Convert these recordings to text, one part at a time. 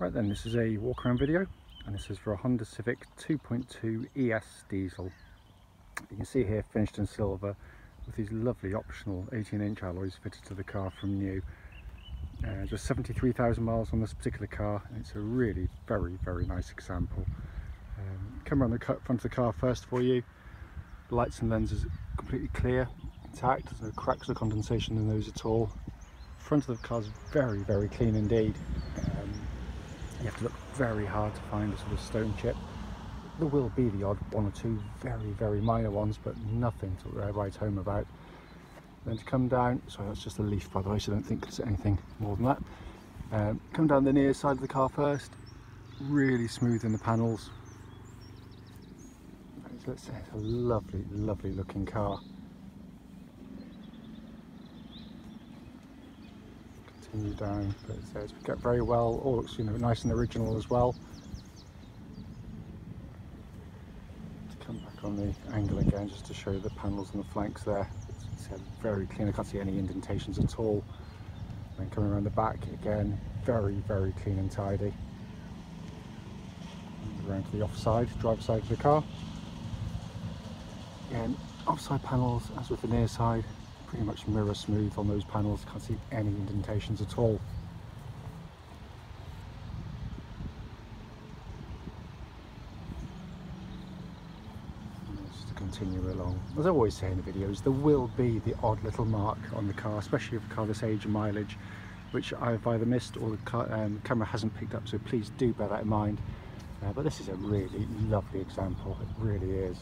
Right then, this is a walk around video and this is for a Honda Civic 2.2 ES diesel. You can see here finished in silver with these lovely optional 18 inch alloys fitted to the car from new. Uh, just 73,000 miles on this particular car and it's a really very very nice example. Um, come around the front of the car first for you. lights and lenses completely clear, intact, there's no cracks or condensation in those at all. Front of the car is very very clean indeed. You have to look very hard to find a sort of stone chip. There will be the odd one or two very, very minor ones, but nothing to write home about. Then to come down, sorry that's just a leaf by the way, so I don't think it's anything more than that. Um, come down the near side of the car first, really smooth in the panels. Let's say it's a lovely, lovely looking car. Continue down but it says we get very well all looks you know nice and original as well. To come back on the angle again just to show the panels and the flanks there. It's um, very clean I can't see any indentations at all. Then coming around the back again very very clean and tidy. And around to the offside driver side of the car. Again offside panels as with the near side pretty much mirror smooth on those panels. Can't see any indentations at all. Just to continue along. As I always say in the videos there will be the odd little mark on the car especially if a car this age and mileage which I've either missed or the car, um, camera hasn't picked up so please do bear that in mind. Uh, but this is a really lovely example. It really is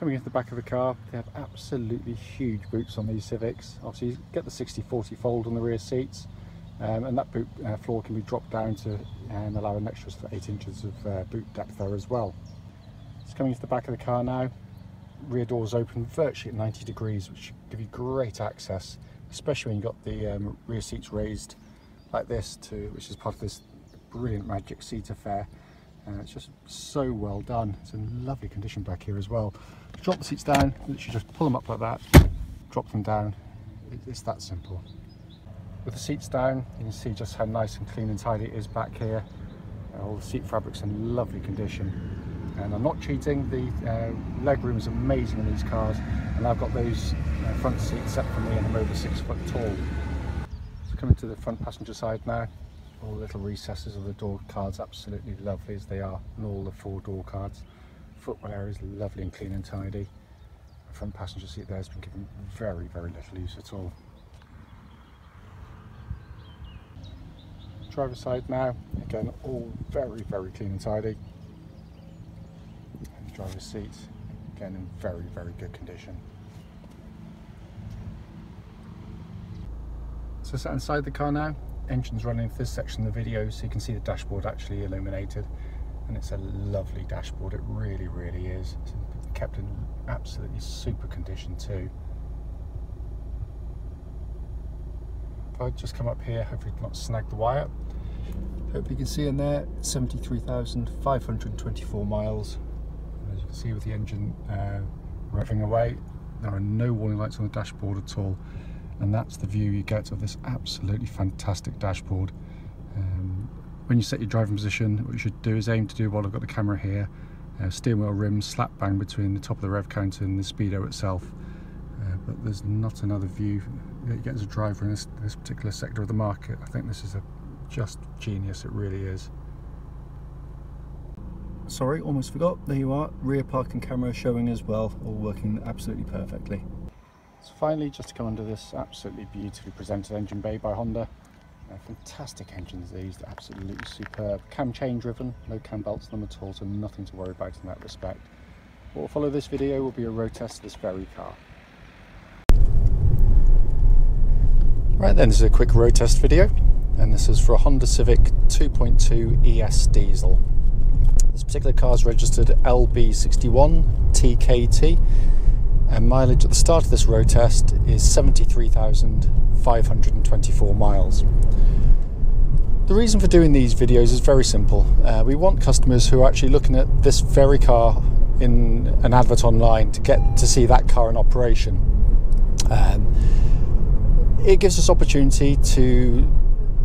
Coming into the back of the car, they have absolutely huge boots on these Civics. Obviously you get the 60-40 fold on the rear seats um, and that boot uh, floor can be dropped down to um, allow an extra 8 inches of uh, boot depth there as well. It's coming into the back of the car now, rear doors open virtually at 90 degrees which give you great access especially when you've got the um, rear seats raised like this to which is part of this brilliant magic seat affair uh, it's just so well done it's in lovely condition back here as well drop the seats down, literally just pull them up like that, drop them down. It's that simple. With the seats down, you can see just how nice and clean and tidy it is back here. Uh, all the seat fabric's in lovely condition. And I'm not cheating, the uh, leg room is amazing in these cars. And I've got those uh, front seats set for me and I'm over six foot tall. So coming to the front passenger side now, all the little recesses of the door cards absolutely lovely as they are, and all the four door cards footwell area is lovely and clean and tidy. The front passenger seat there has been given very, very little use at all. driver's side now, again, all very, very clean and tidy. And driver's seat, again, in very, very good condition. So sat inside the car now, engine's running for this section of the video so you can see the dashboard actually illuminated. And it's a lovely dashboard it really really is. It's kept in absolutely super condition too. If I just come up here hopefully not snag the wire. Hope you can see in there 73,524 miles. As you can see with the engine uh, revving away there are no warning lights on the dashboard at all and that's the view you get of this absolutely fantastic dashboard. Um, when you set your driving position what you should do is aim to do what I've got the camera here uh, steering wheel rims slap bang between the top of the rev counter and the speedo itself. Uh, but there's not another view that you get as a driver in this, this particular sector of the market. I think this is a just genius it really is. Sorry almost forgot. There you are. Rear parking camera showing as well all working absolutely perfectly so finally just to come under this absolutely beautifully presented engine bay by Honda they're fantastic engines these, they're absolutely superb. Cam chain driven, no cam belts on them at all, so nothing to worry about in that respect. What will follow this video will be a road test of this very car. Right then, this is a quick road test video, and this is for a Honda Civic 2.2 ES diesel. This particular car is registered LB61 TKT, and mileage at the start of this road test is 73,524 miles. The reason for doing these videos is very simple. Uh, we want customers who are actually looking at this very car in an advert online to get to see that car in operation. Um, it gives us opportunity to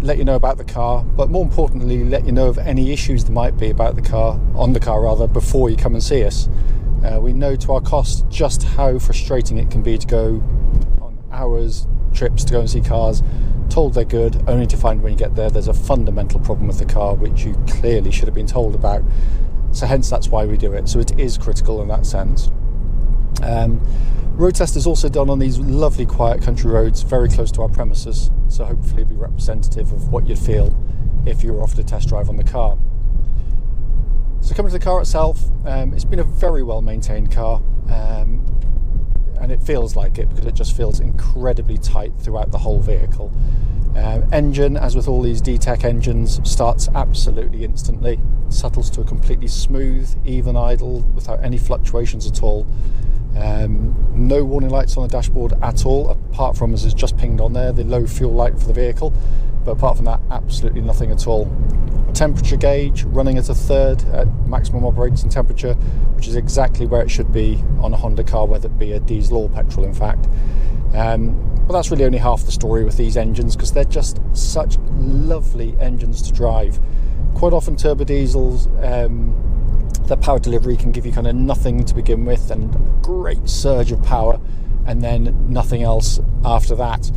let you know about the car, but more importantly, let you know of any issues there might be about the car, on the car rather, before you come and see us. Uh, we know to our cost just how frustrating it can be to go on hours, trips to go and see cars, told they're good, only to find when you get there there's a fundamental problem with the car which you clearly should have been told about. So, hence, that's why we do it. So, it is critical in that sense. Um, road test is also done on these lovely quiet country roads very close to our premises, so hopefully it'll be representative of what you'd feel if you were offered a test drive on the car. So coming to the car itself, um, it's been a very well maintained car um, and it feels like it because it just feels incredibly tight throughout the whole vehicle. Um, engine, as with all these D-Tech engines, starts absolutely instantly, settles to a completely smooth, even idle without any fluctuations at all. Um, no warning lights on the dashboard at all, apart from as it's just pinged on there, the low fuel light for the vehicle. But apart from that, absolutely nothing at all. Temperature gauge running at a third at maximum operating temperature, which is exactly where it should be on a Honda car, whether it be a diesel or petrol, in fact. Um, but that's really only half the story with these engines because they're just such lovely engines to drive. Quite often, turbo diesels. Um, the power delivery can give you kind of nothing to begin with and great surge of power and then nothing else after that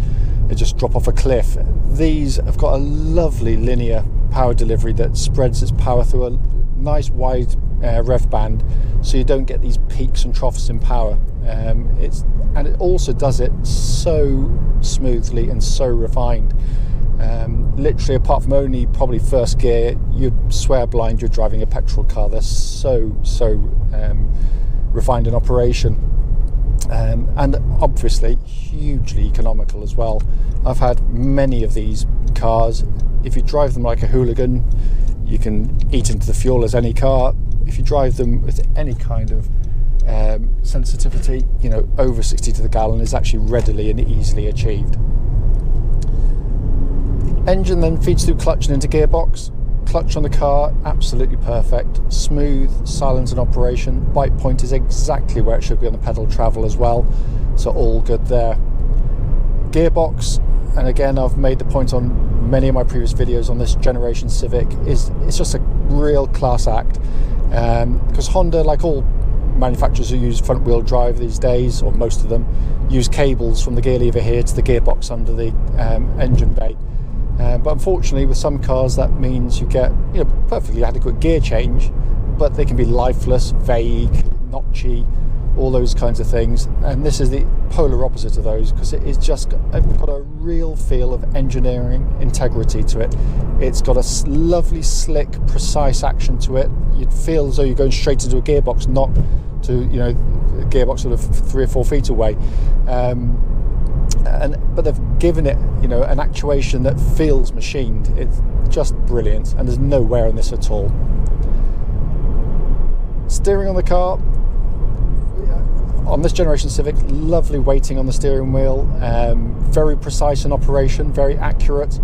it just drop off a cliff these have got a lovely linear power delivery that spreads its power through a nice wide uh, rev band so you don't get these peaks and troughs in power um, it's and it also does it so smoothly and so refined um, literally, apart from only probably first gear, you'd swear blind you're driving a petrol car. They're so, so um, refined in operation. Um, and obviously, hugely economical as well. I've had many of these cars. If you drive them like a hooligan, you can eat into the fuel as any car. If you drive them with any kind of um, sensitivity, you know, over 60 to the gallon is actually readily and easily achieved. Engine then feeds through clutch and into gearbox. Clutch on the car, absolutely perfect. Smooth, silent in operation. Bite point is exactly where it should be on the pedal travel as well. So all good there. Gearbox, and again I've made the point on many of my previous videos on this generation Civic, is it's just a real class act. Because um, Honda, like all manufacturers who use front wheel drive these days, or most of them, use cables from the gear lever here to the gearbox under the um, engine bay. Uh, but unfortunately, with some cars, that means you get you know perfectly adequate gear change, but they can be lifeless, vague, notchy, all those kinds of things. And this is the polar opposite of those because it is just got, a real feel of engineering integrity to it. It's got a lovely, slick, precise action to it. You'd feel as though you're going straight into a gearbox, not to you know a gearbox sort of three or four feet away. Um, and but they've given it you know an actuation that feels machined it's just brilliant and there's no wear in this at all steering on the car on this generation Civic lovely weighting on the steering wheel um, very precise in operation very accurate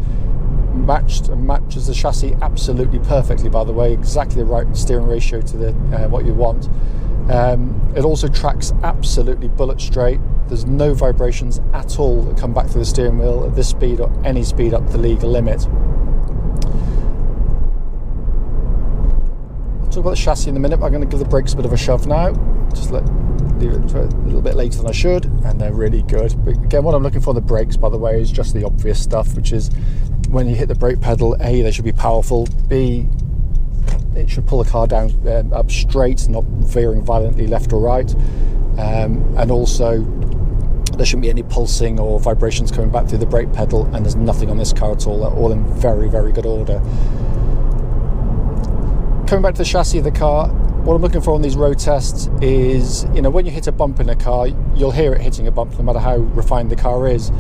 matched and matches the chassis absolutely perfectly by the way exactly the right steering ratio to the uh, what you want um, it also tracks absolutely bullet straight. There's no vibrations at all that come back through the steering wheel at this speed or any speed up the legal limit. I'll talk about the chassis in a minute. but I'm going to give the brakes a bit of a shove now. Just let leave it a little bit later than I should, and they're really good. But again, what I'm looking for the brakes, by the way, is just the obvious stuff, which is when you hit the brake pedal, A, they should be powerful, B, it should pull the car down um, up straight, not veering violently left or right. Um, and also, there shouldn't be any pulsing or vibrations coming back through the brake pedal, and there's nothing on this car at all. They're all in very, very good order. Coming back to the chassis of the car, what I'm looking for on these road tests is, you know, when you hit a bump in a car, you'll hear it hitting a bump no matter how refined the car is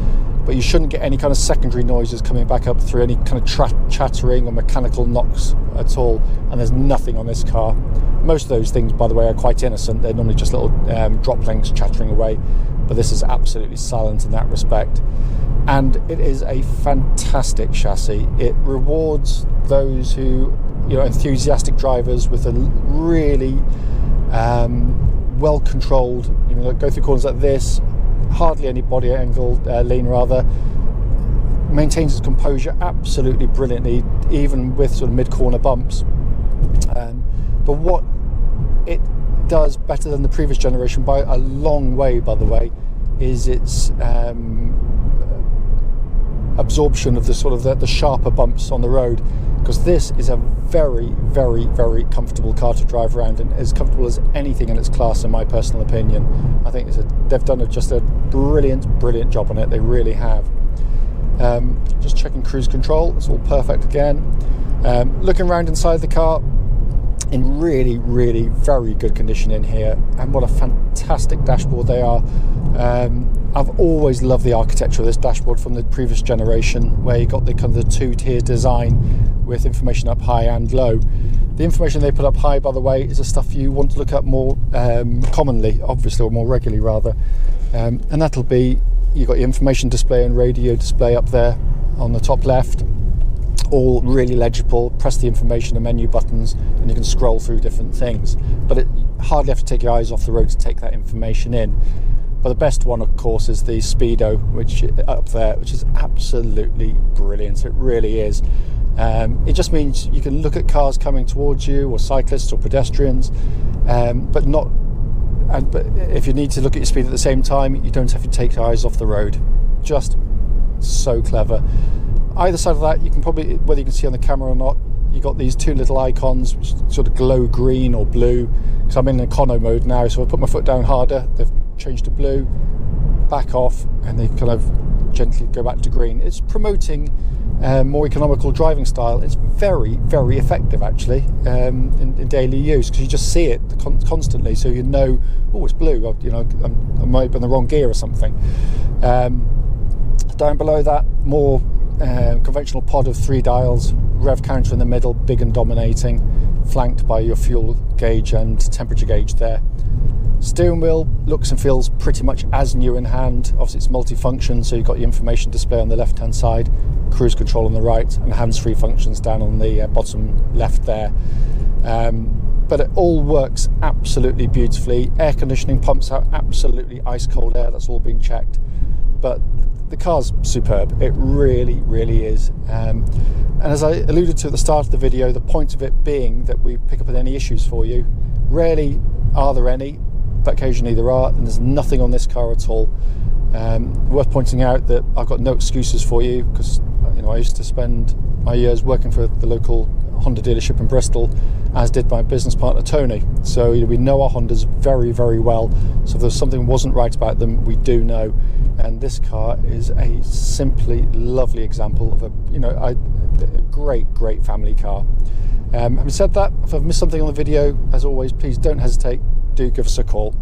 but you shouldn't get any kind of secondary noises coming back up through any kind of tra- chattering or mechanical knocks at all. And there's nothing on this car. Most of those things, by the way, are quite innocent. They're normally just little um, drop links chattering away, but this is absolutely silent in that respect. And it is a fantastic chassis. It rewards those who, you know, enthusiastic drivers with a really um, well controlled, you know, go through corners like this, hardly any body angle uh, lean rather maintains its composure absolutely brilliantly, even with sort of mid-corner bumps. Um, but what it does better than the previous generation by a long way, by the way, is its um, absorption of the sort of the, the sharper bumps on the road because this is a very very very comfortable car to drive around and as comfortable as anything in its class in my personal opinion. I think a, they've done a, just a brilliant brilliant job on it. They really have. Um, just checking cruise control. It's all perfect again. Um, looking around inside the car in really, really very good condition in here, and what a fantastic dashboard they are. Um, I've always loved the architecture of this dashboard from the previous generation, where you got the kind of the two-tier design with information up high and low. The information they put up high, by the way, is the stuff you want to look up more um, commonly, obviously, or more regularly rather, um, and that'll be you've got your information display and radio display up there on the top left all really legible. Press the information and menu buttons, and you can scroll through different things. But it hardly have to take your eyes off the road to take that information in. But the best one, of course, is the Speedo, which up there, which is absolutely brilliant. It really is. Um, it just means you can look at cars coming towards you, or cyclists, or pedestrians, um, but not. And but if you need to look at your speed at the same time, you don't have to take your eyes off the road. Just so clever either side of that, you can probably, whether you can see on the camera or not, you got these two little icons which sort of glow green or blue. Because I'm in econo mode now, so I put my foot down harder. They've changed to blue, back off, and they kind of gently go back to green. It's promoting um, more economical driving style. It's very, very effective actually um, in, in, daily use because you just see it con- constantly, so you know, oh, it's blue. I, you know, I'm, i might be in the wrong gear or something. Um, down below that, more um, conventional pod of three dials, rev counter in the middle, big and dominating, flanked by your fuel gauge and temperature gauge there. Steering wheel looks and feels pretty much as new in hand. Obviously, it's multifunction, so you've got your information display on the left hand side, cruise control on the right, and hands free functions down on the uh, bottom left there. Um, but it all works absolutely beautifully. Air conditioning pumps out absolutely ice cold air, that's all been checked. But the car's superb. It really, really is. Um, and as I alluded to at the start of the video, the point of it being that we pick up on any issues for you. Rarely are there any, but occasionally there are, and there's nothing on this car at all. Um, worth pointing out that I've got no excuses for you because you know I used to spend my years working for the local Honda dealership in Bristol, as did my business partner Tony. So you know, we know our Hondas very, very well. So if there's something wasn't right about them, we do know. And this car is a simply lovely example of a you know a, a great, great family car. Um, having said that, if I've missed something on the video, as always, please don't hesitate. Do give us a call.